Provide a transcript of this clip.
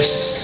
Jesus.